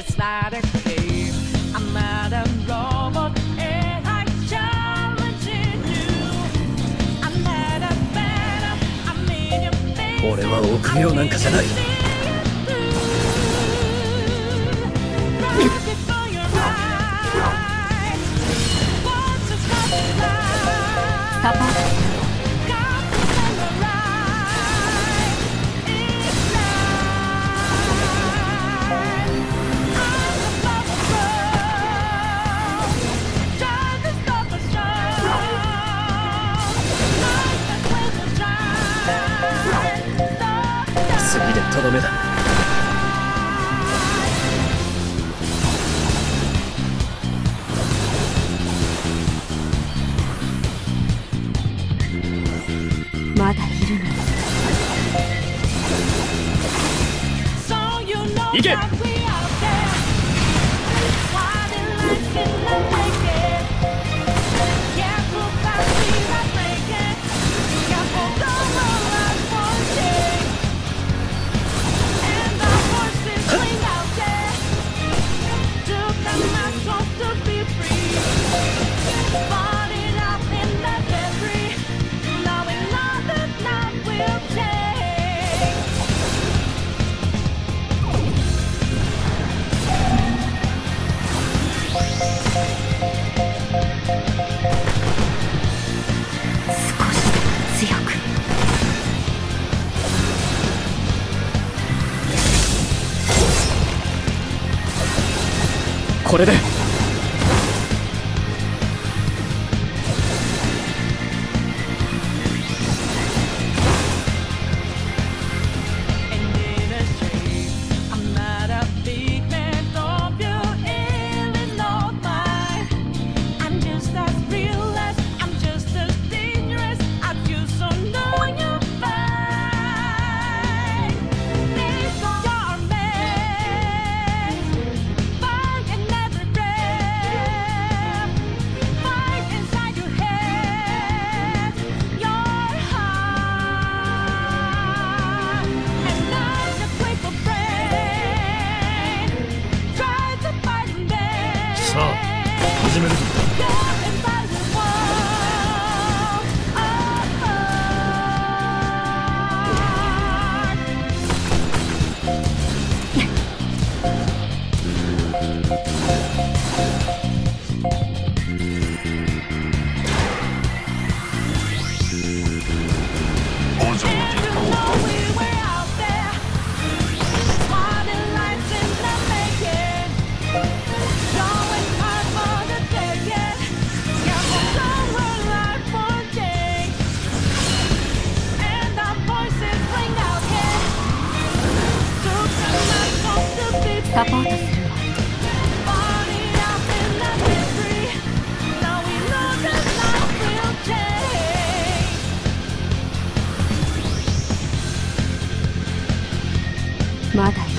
It's not a game. I'm not a robot. And I'm challenging you. I'm not a better. I'm in your face. 俺は臆病なんかじゃない。サポートめだ。まだいるの？行け！これで。サポートするわ。まだ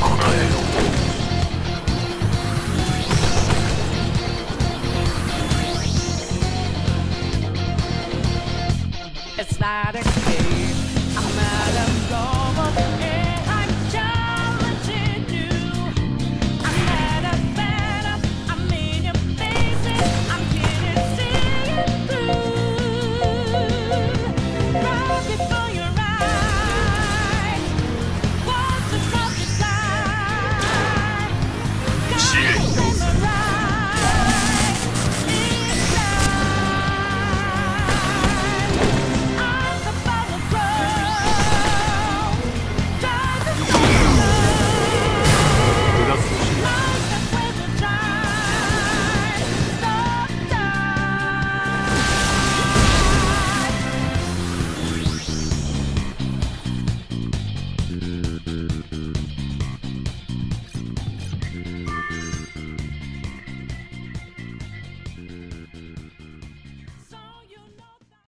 こらえよ